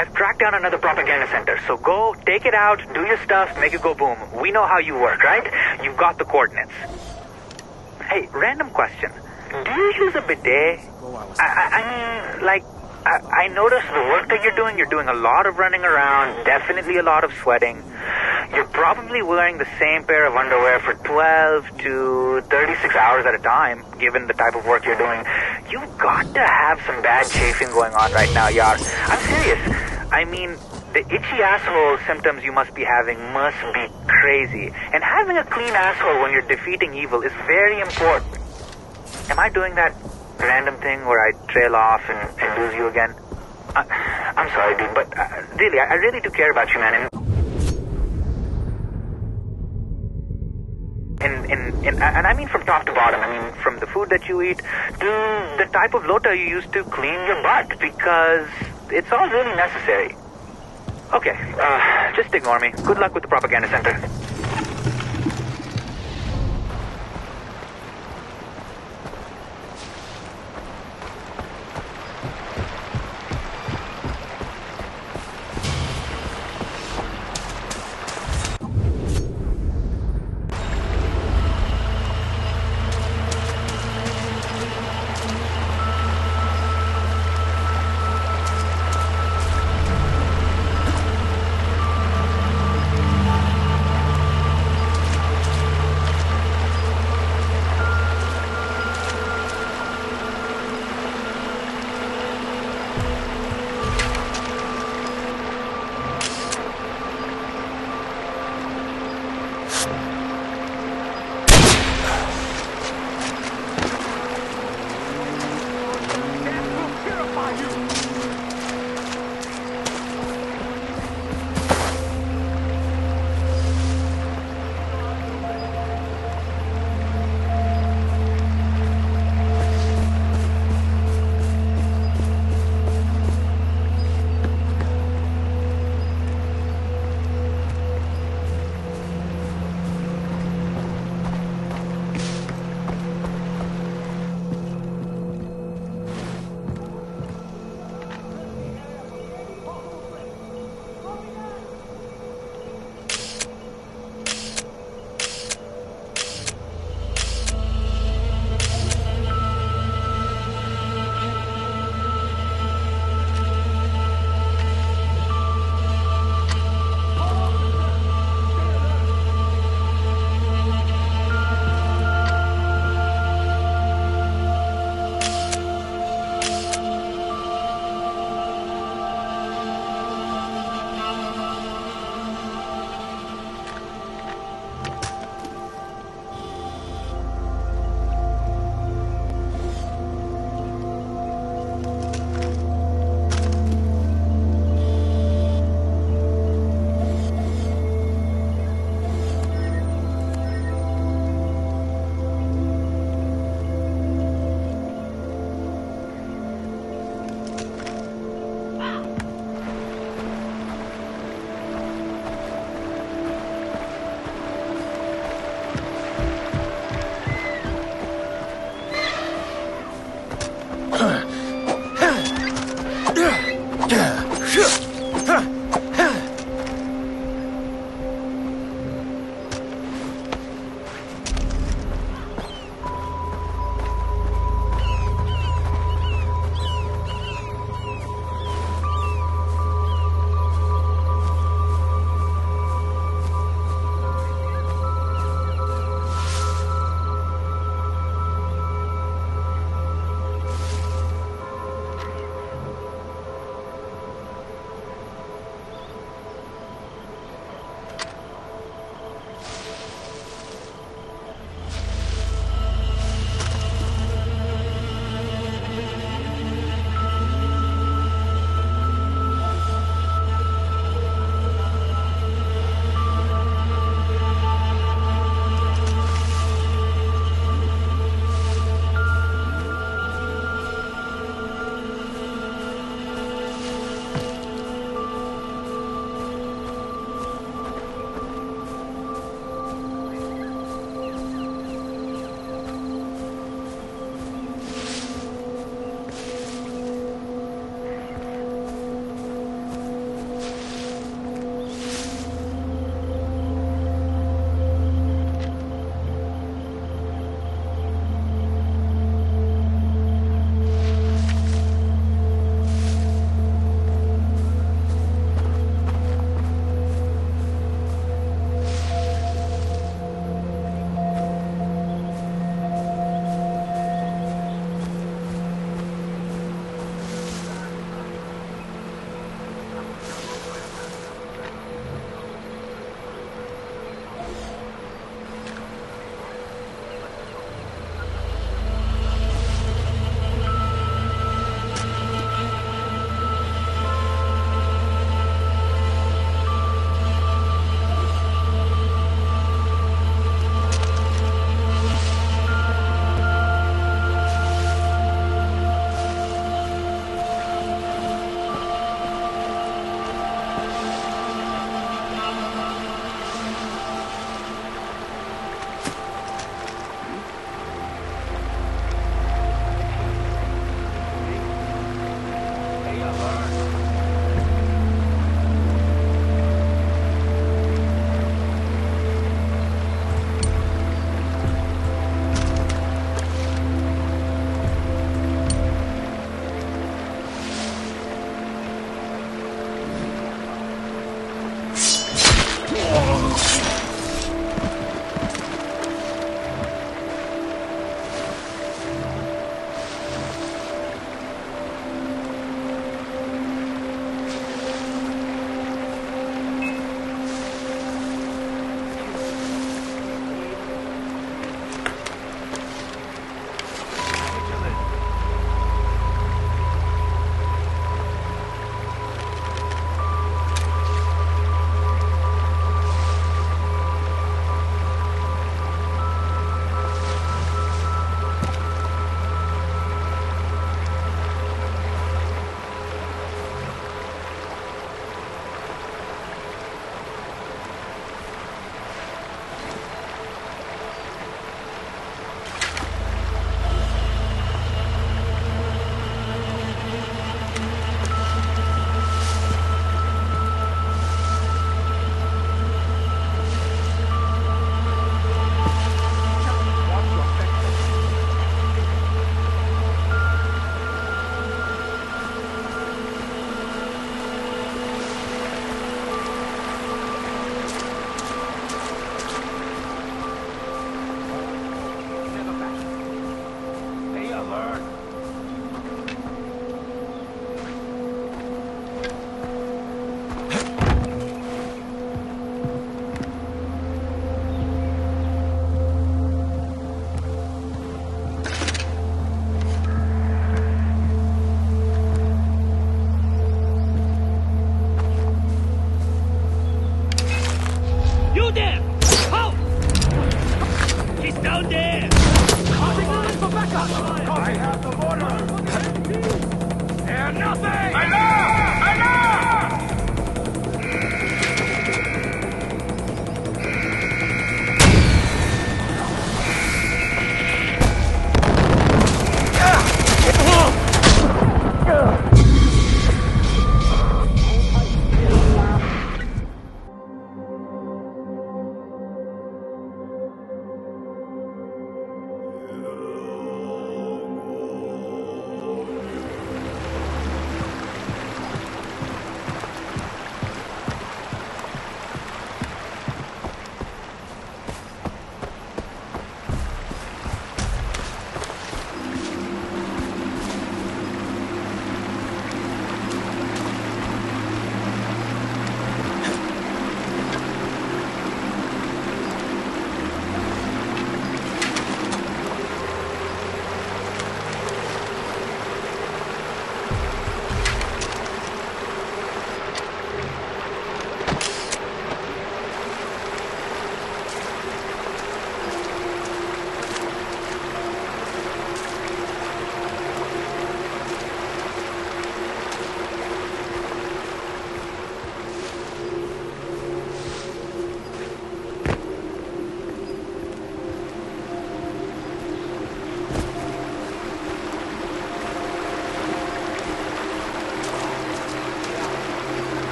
I've tracked down another propaganda center, so go, take it out, do your stuff, make it go boom. We know how you work, right? You've got the coordinates. Hey, random question. Do you use a bidet? I, I, I mean, like, I, I notice the work that you're doing, you're doing a lot of running around, definitely a lot of sweating. You're probably wearing the same pair of underwear for 12 to 36 hours at a time, given the type of work you're doing. You've got to have some bad chafing going on right now, Yar. I'm serious. I mean, the itchy asshole symptoms you must be having must be crazy. And having a clean asshole when you're defeating evil is very important. Am I doing that random thing where I trail off and, and lose you again? I, I'm sorry, dude, but uh, really, I, I really do care about you, man. And in, in, and I mean from top to bottom. I mean from the food that you eat to the type of lota you use to clean your butt because it's all really necessary. Okay, uh, just ignore me. Good luck with the propaganda center.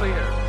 Clear.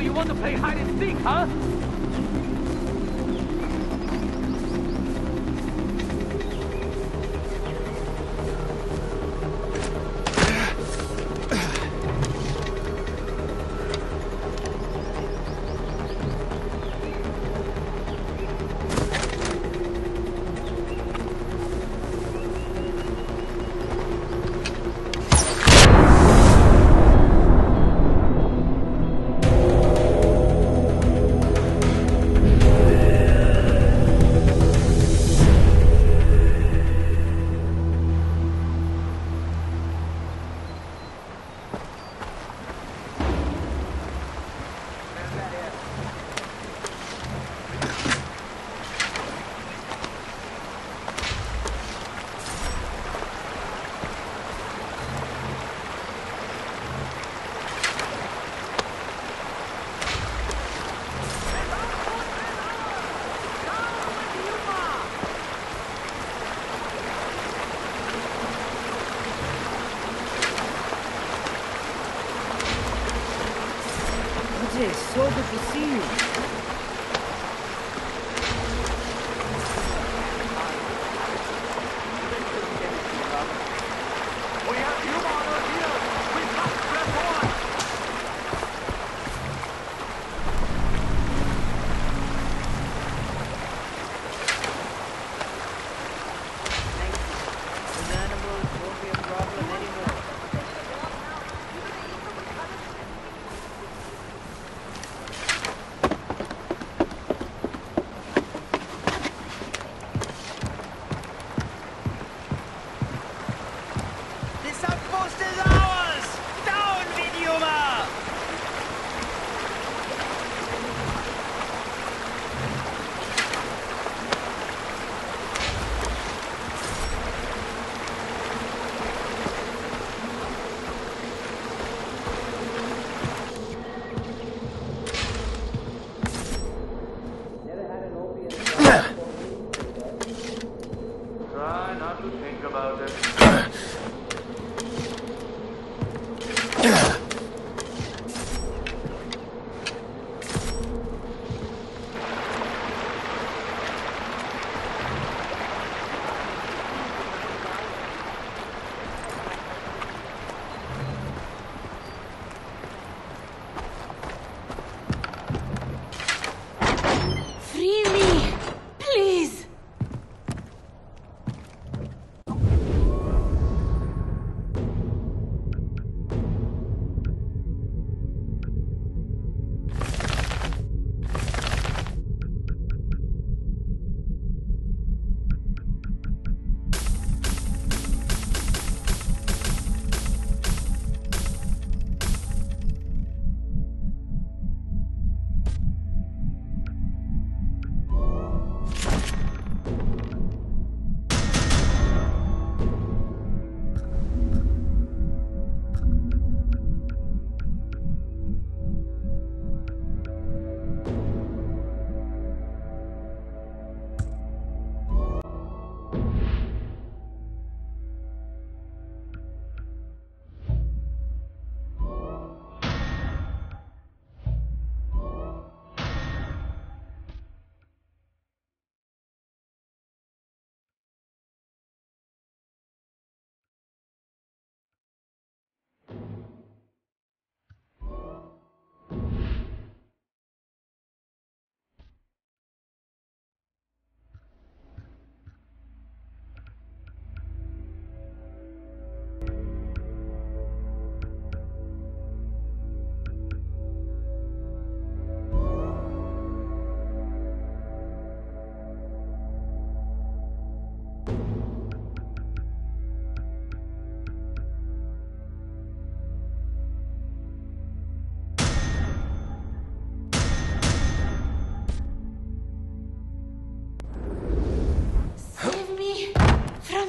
You want to play hide and seek, huh?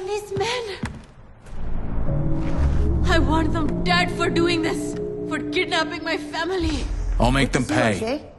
And these men... I want them dead for doing this. For kidnapping my family. I'll make them pay. Okay.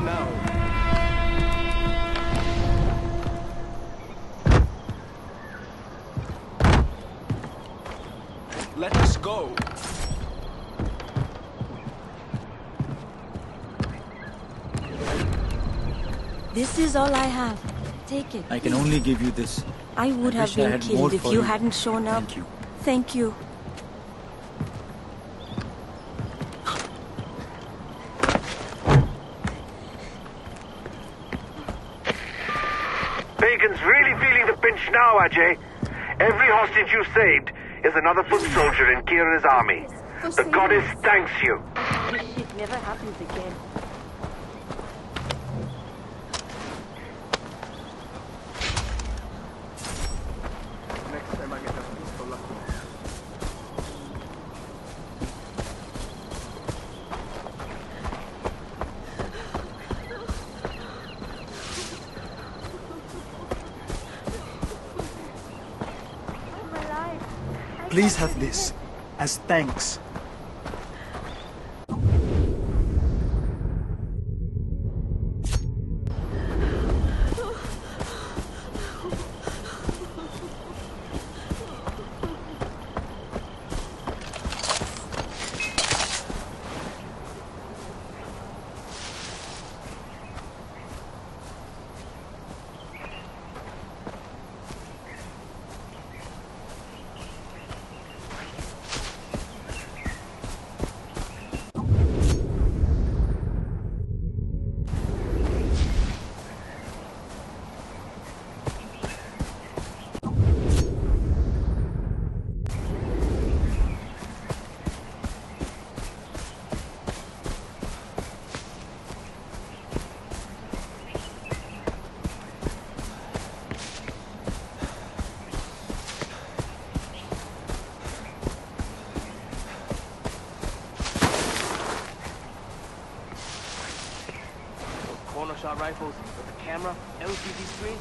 now. Let us go. This is all I have. Take it. I can only give you this. I would I have been killed if you, you hadn't shown up. Thank you. Thank you. Ajay. Every hostage you saved is another foot soldier in Kyrat's army. The goddess thanks you. This shit never happens again. As thanks. Rifles with a camera, LCD screen.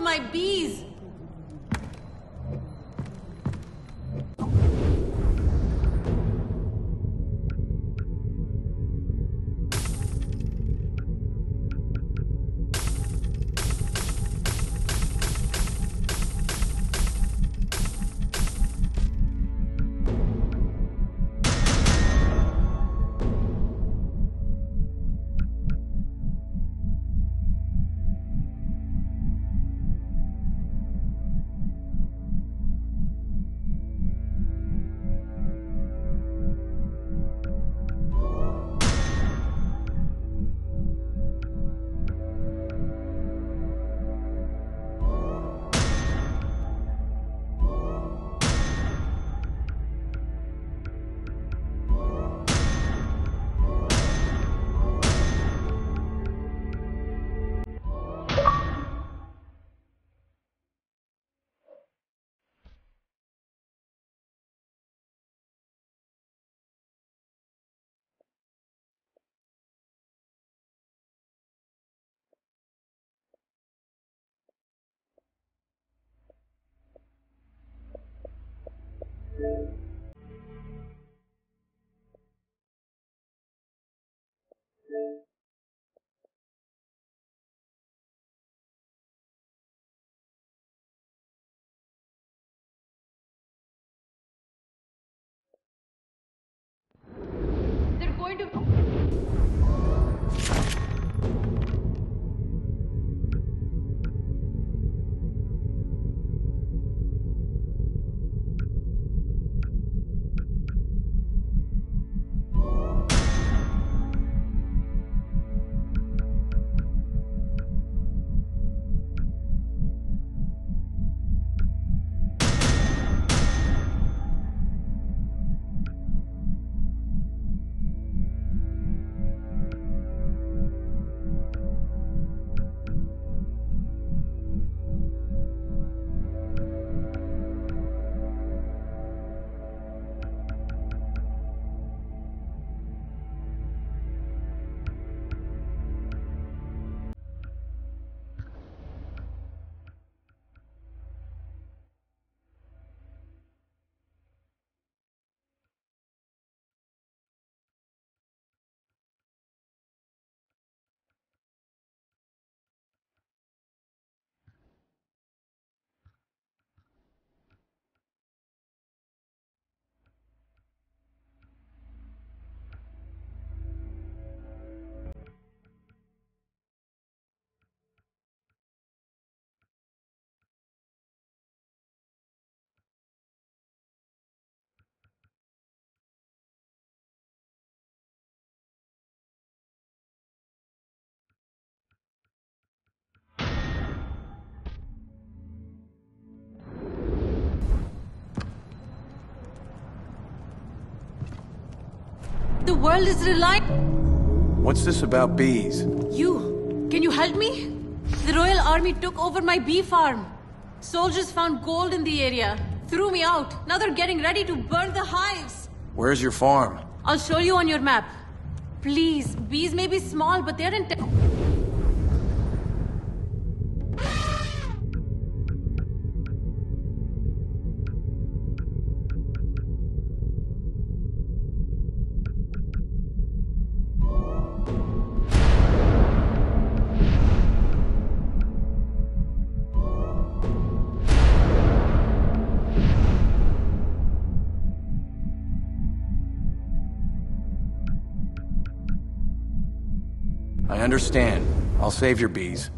My bees? World is relying. What's this about bees? You, can you help me? The Royal Army took over my bee farm. Soldiers found gold in the area, threw me out. Now they're getting ready to burn the hives. Where's your farm? I'll show you on your map. Please, bees may be small, but they're in. Understand. I'll save your bees.